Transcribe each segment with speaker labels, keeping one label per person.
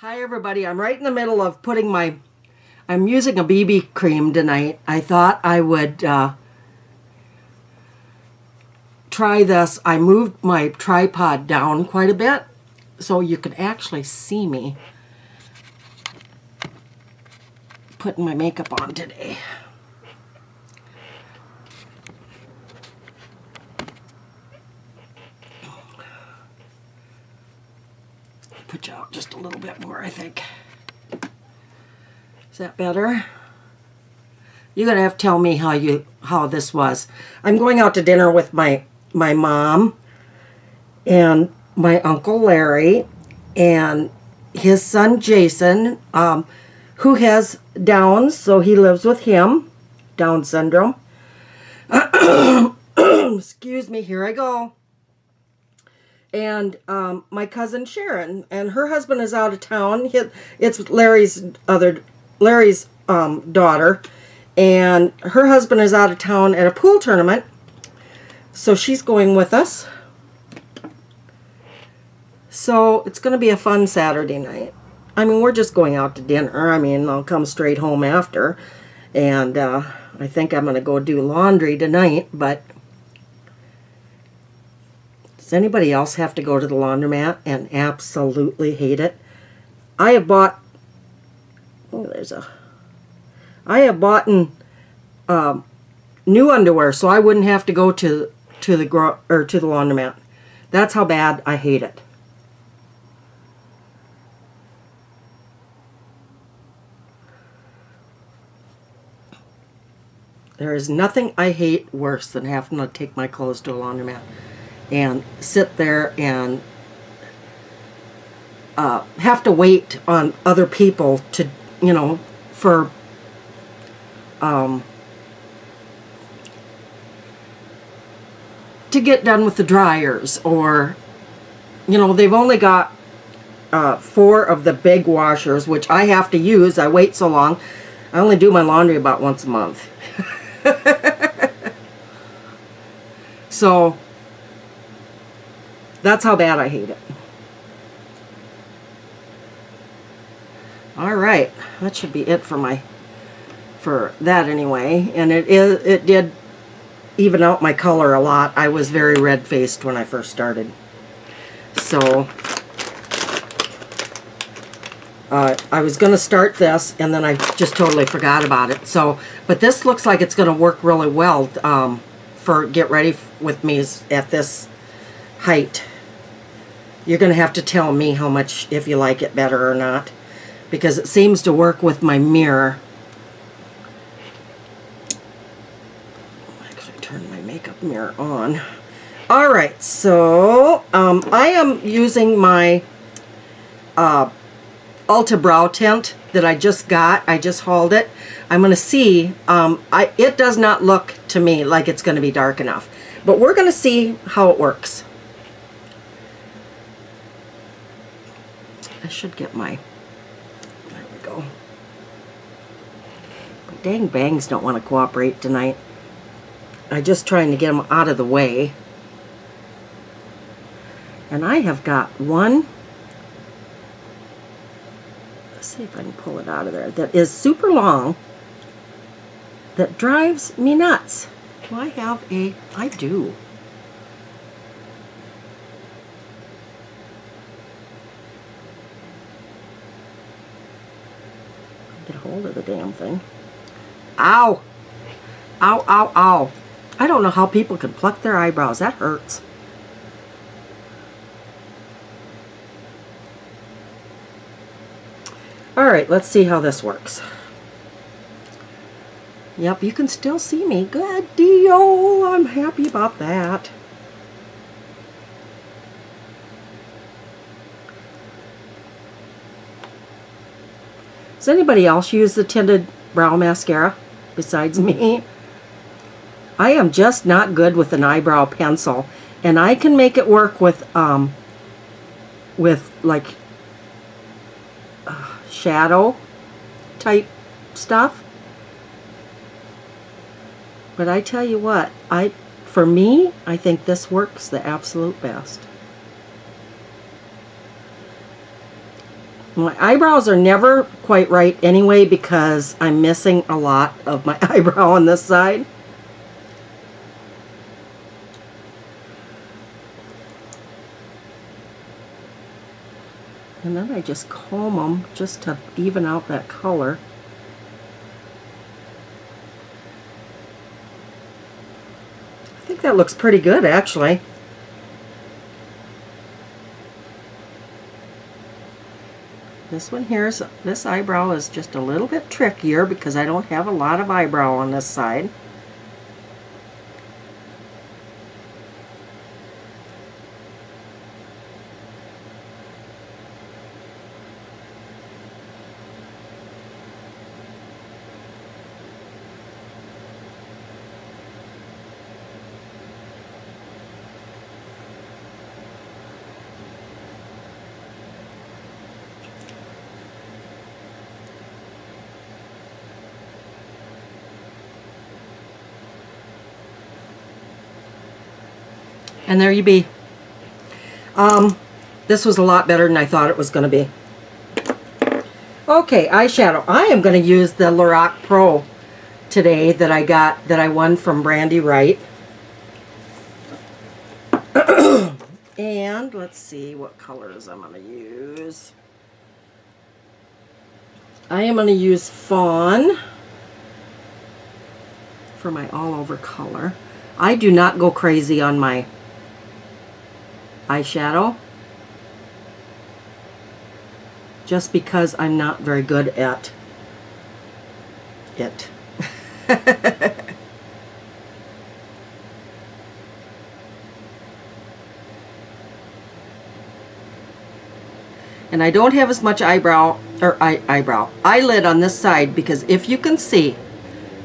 Speaker 1: Hi everybody, I'm right in the middle of putting my, I'm using a BB cream tonight. I thought I would uh, try this. I moved my tripod down quite a bit so you can actually see me putting my makeup on today. Put you out just a little bit more, I think. Is that better? You're gonna have to tell me how you how this was. I'm going out to dinner with my my mom and my uncle Larry and his son Jason, um, who has Downs, so he lives with him, Down syndrome. Excuse me, here I go. And um, my cousin Sharon, and her husband is out of town. It's Larry's other, Larry's um, daughter, and her husband is out of town at a pool tournament. So she's going with us. So it's going to be a fun Saturday night. I mean, we're just going out to dinner. I mean, I'll come straight home after. And uh, I think I'm going to go do laundry tonight, but does anybody else have to go to the laundromat and absolutely hate it? I have bought, oh, there's a, I have bought um, new underwear so I wouldn't have to go to to the or to the laundromat. That's how bad I hate it. There is nothing I hate worse than having to take my clothes to a laundromat and sit there and uh, have to wait on other people to, you know, for um, to get done with the dryers or, you know, they've only got uh, four of the big washers, which I have to use. I wait so long. I only do my laundry about once a month. so, that's how bad I hate it. All right, that should be it for my for that anyway. And it is it did even out my color a lot. I was very red faced when I first started. So uh, I was going to start this and then I just totally forgot about it. So, but this looks like it's going to work really well um, for get ready with me at this height. You're going to have to tell me how much, if you like it better or not. Because it seems to work with my mirror. i Actually, turn my makeup mirror on. Alright, so um, I am using my uh, Ulta Brow Tint that I just got. I just hauled it. I'm going to see. Um, I, it does not look to me like it's going to be dark enough. But we're going to see how it works. I should get my, there we go. My dang bangs don't want to cooperate tonight. I'm just trying to get them out of the way. And I have got one, let's see if I can pull it out of there, that is super long, that drives me nuts. Do I have a, I do. Hold of the damn thing. Ow! Ow, ow, ow. I don't know how people can pluck their eyebrows. That hurts. Alright, let's see how this works. Yep, you can still see me. Good deal. I'm happy about that. Does anybody else use the tinted brow mascara besides me? I am just not good with an eyebrow pencil. And I can make it work with, um, with like uh, shadow type stuff. But I tell you what, I for me, I think this works the absolute best. My eyebrows are never quite right anyway because I'm missing a lot of my eyebrow on this side. And then I just comb them just to even out that color. I think that looks pretty good actually. This one here is, this eyebrow is just a little bit trickier because I don't have a lot of eyebrow on this side. And there you be. Um, this was a lot better than I thought it was going to be. Okay, eyeshadow. I am going to use the Lorac Pro today that I got, that I won from Brandy Wright. and let's see what colors I'm going to use. I am going to use Fawn for my all over color. I do not go crazy on my eyeshadow just because I'm not very good at it. and I don't have as much eyebrow or eye, eyebrow eyelid on this side because if you can see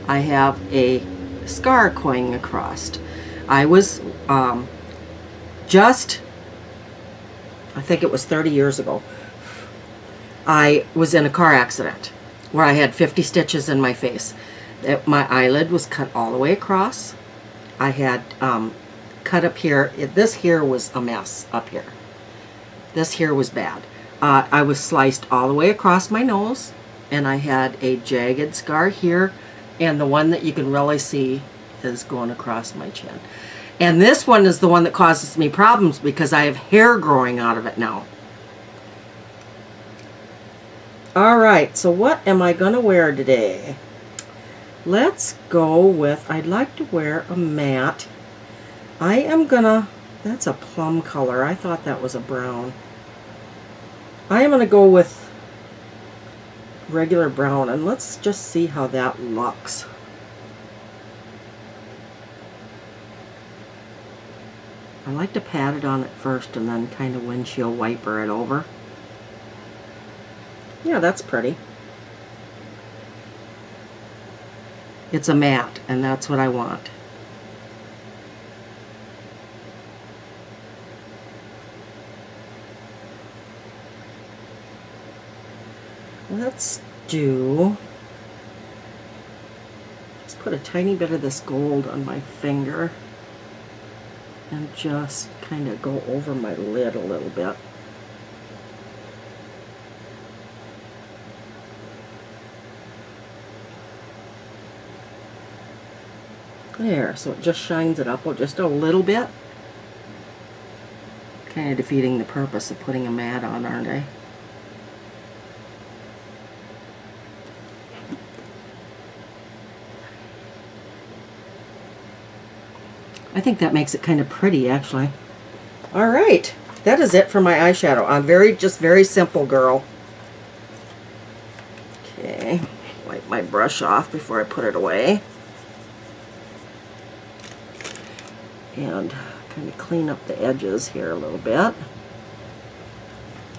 Speaker 1: I have a scar going across. I was um, just I think it was 30 years ago, I was in a car accident where I had 50 stitches in my face. It, my eyelid was cut all the way across. I had um, cut up here. It, this here was a mess up here. This here was bad. Uh, I was sliced all the way across my nose and I had a jagged scar here and the one that you can really see is going across my chin. And this one is the one that causes me problems because I have hair growing out of it now. Alright, so what am I going to wear today? Let's go with, I'd like to wear a matte. I am going to, that's a plum color. I thought that was a brown. I am going to go with regular brown and let's just see how that looks. I like to pat it on it first and then kind of windshield wiper it over. Yeah, that's pretty. It's a matte, and that's what I want. Let's do... Let's put a tiny bit of this gold on my finger and just kind of go over my lid a little bit. There, so it just shines it up just a little bit. Kind of defeating the purpose of putting a mat on, aren't I? I think that makes it kind of pretty, actually. All right, that is it for my eyeshadow. I'm very, just very simple girl. Okay, wipe my brush off before I put it away. And kind of clean up the edges here a little bit.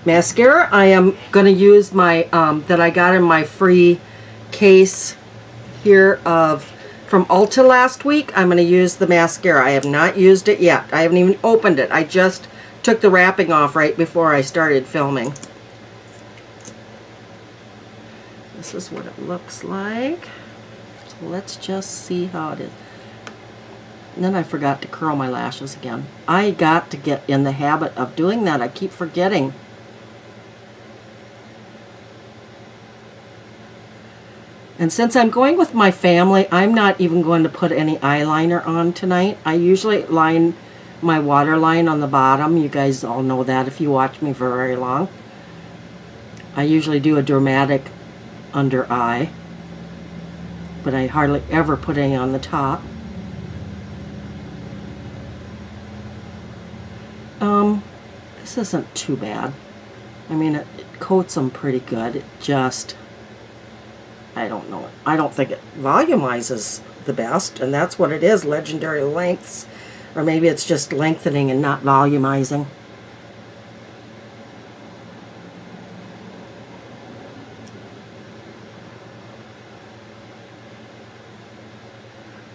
Speaker 1: Mascara, I am going to use my, um, that I got in my free case here of from Ulta last week. I'm going to use the mascara. I have not used it yet. I haven't even opened it. I just took the wrapping off right before I started filming. This is what it looks like. So let's just see how it is. And then I forgot to curl my lashes again. I got to get in the habit of doing that. I keep forgetting. And since I'm going with my family, I'm not even going to put any eyeliner on tonight. I usually line my waterline on the bottom. You guys all know that if you watch me for very long. I usually do a dramatic under eye, but I hardly ever put any on the top. Um, this isn't too bad. I mean, it, it coats them pretty good. It just, I don't know. I don't think it volumizes the best, and that's what it is, legendary lengths. Or maybe it's just lengthening and not volumizing.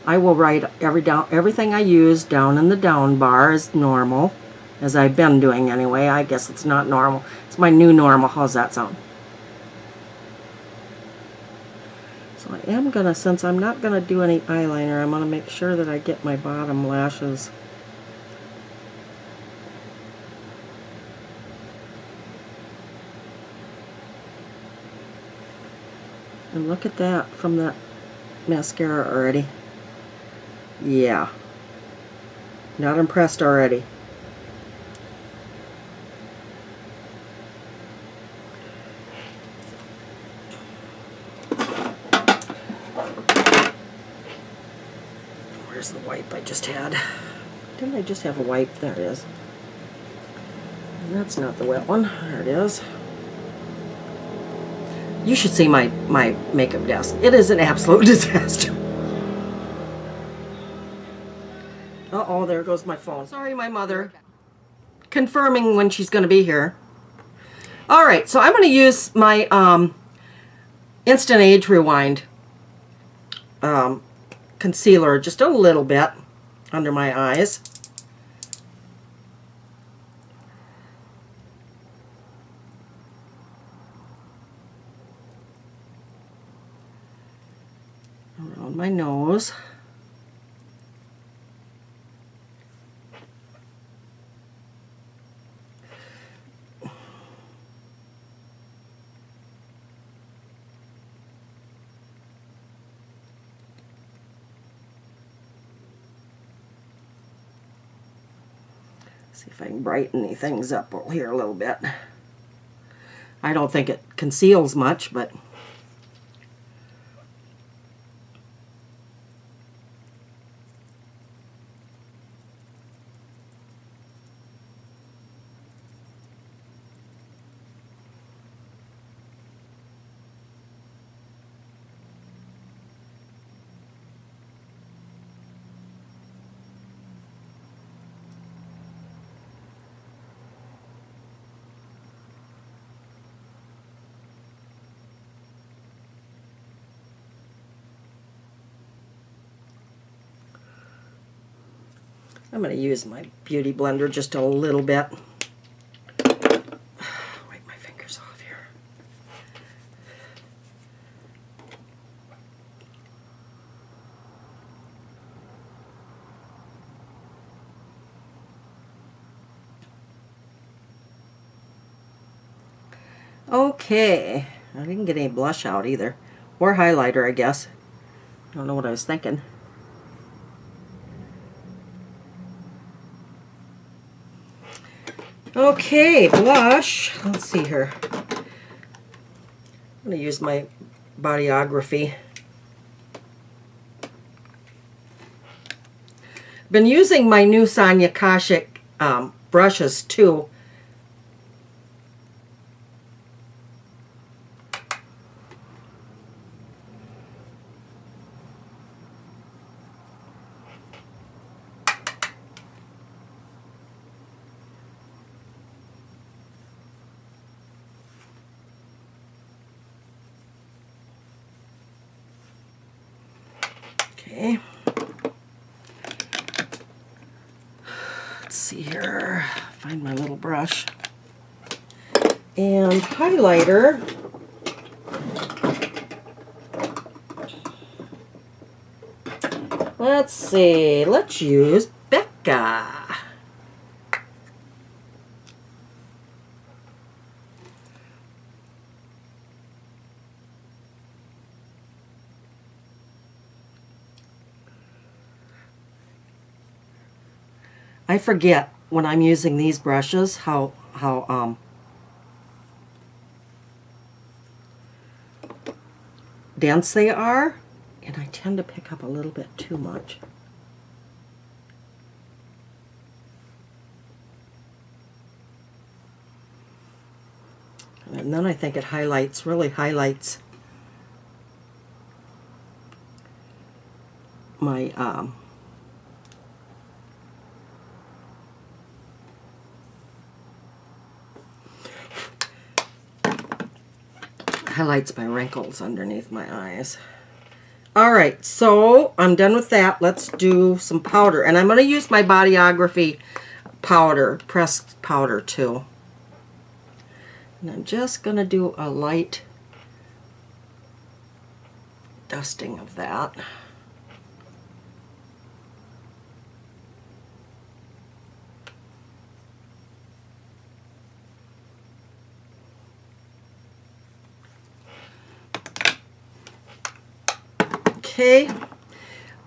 Speaker 1: I will write every down everything I use down in the down bar as normal, as I've been doing anyway. I guess it's not normal. It's my new normal. How's that sound? I am gonna, since I'm not gonna do any eyeliner, I'm gonna make sure that I get my bottom lashes. And look at that from that mascara already. Yeah. Not impressed already. Where's the wipe Had? Didn't I just have a wipe? There it is. And that's not the wet one. There it is. You should see my, my makeup desk. It is an absolute disaster. Uh-oh, there goes my phone. Sorry, my mother. Confirming when she's going to be here. All right, so I'm going to use my um, Instant Age Rewind um, concealer just a little bit under my eyes. Around my nose. See if I can brighten these things up here a little bit. I don't think it conceals much, but I'm going to use my Beauty Blender just a little bit. Wipe my fingers off here. Okay, I didn't get any blush out either. Or highlighter, I guess. I don't know what I was thinking. Okay, blush. Let's see here. I'm going to use my Bodyography. Been using my new Sonia Kashuk um, brushes too. Okay. Let's see here. Find my little brush. And highlighter. Let's see. Let's use Becca. I forget when I'm using these brushes how, how, um, dense they are. And I tend to pick up a little bit too much. And then I think it highlights, really highlights my um, highlights my wrinkles underneath my eyes. All right, so I'm done with that. Let's do some powder. And I'm going to use my Bodyography powder, pressed powder too. And I'm just going to do a light dusting of that. Okay.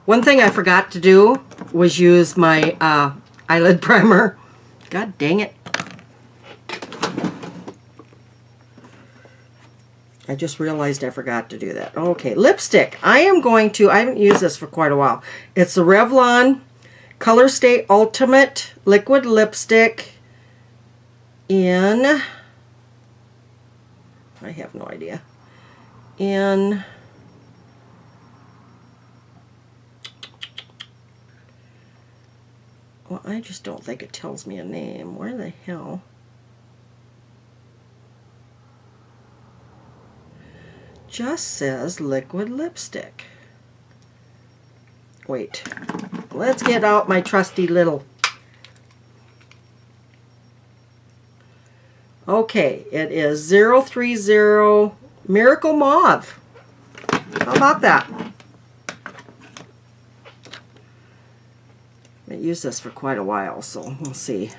Speaker 1: One thing I forgot to do was use my uh, eyelid primer. God dang it. I just realized I forgot to do that. Okay, lipstick. I am going to, I haven't used this for quite a while. It's the Revlon Color Stay Ultimate Liquid Lipstick in, I have no idea, in Well, I just don't think it tells me a name. Where the hell? Just says liquid lipstick. Wait. Let's get out my trusty little... Okay, it is 030 Miracle Mauve. How about that? I used this for quite a while, so we'll see.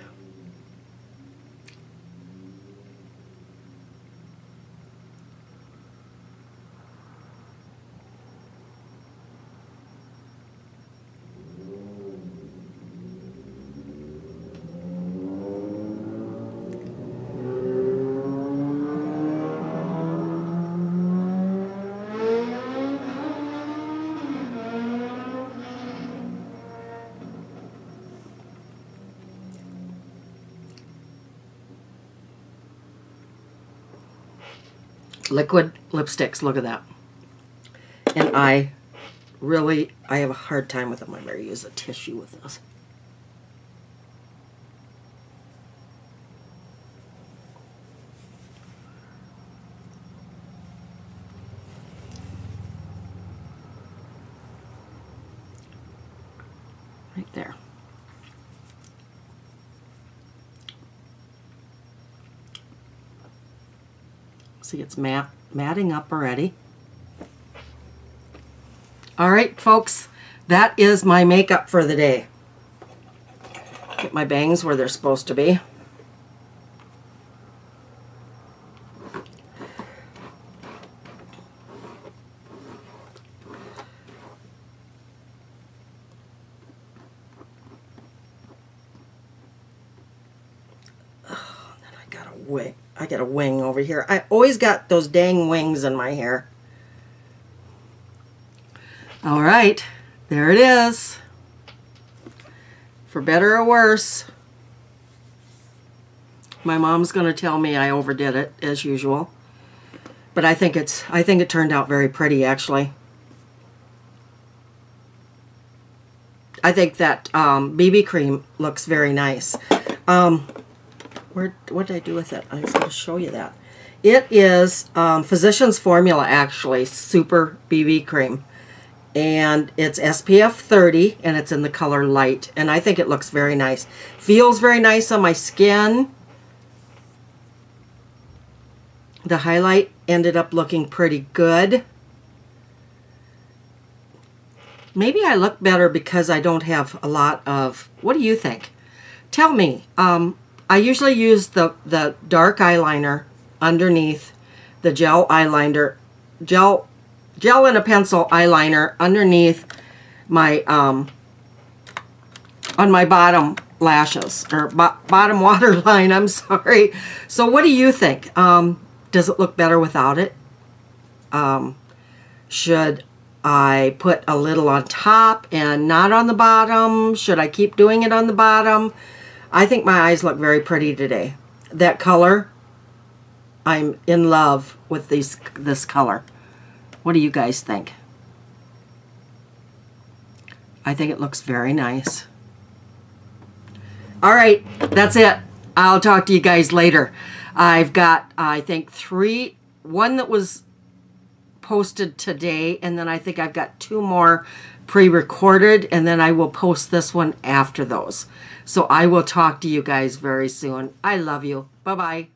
Speaker 1: Liquid lipsticks. Look at that. And I really, I have a hard time with them. I better use a tissue with this. Right there. See, it's mat matting up already. All right, folks, that is my makeup for the day. Get my bangs where they're supposed to be. wing over here. I always got those dang wings in my hair. All right, there it is. For better or worse. My mom's going to tell me I overdid it as usual. But I think it's I think it turned out very pretty actually. I think that um, BB cream looks very nice. Um, where what did I do with it? I was going to show you that. It is um, Physicians Formula, actually, Super BB Cream. And it's SPF 30, and it's in the color light. And I think it looks very nice. Feels very nice on my skin. The highlight ended up looking pretty good. Maybe I look better because I don't have a lot of... What do you think? Tell me. Um, I usually use the, the dark eyeliner underneath the gel eyeliner, gel, gel and a pencil eyeliner underneath my, um, on my bottom lashes or bo bottom waterline. I'm sorry. So what do you think? Um, does it look better without it? Um, should I put a little on top and not on the bottom? Should I keep doing it on the bottom? I think my eyes look very pretty today. That color, I'm in love with these this color. What do you guys think? I think it looks very nice. All right, that's it. I'll talk to you guys later. I've got, I think, three, one that was posted today, and then I think I've got two more pre-recorded, and then I will post this one after those. So I will talk to you guys very soon. I love you. Bye-bye.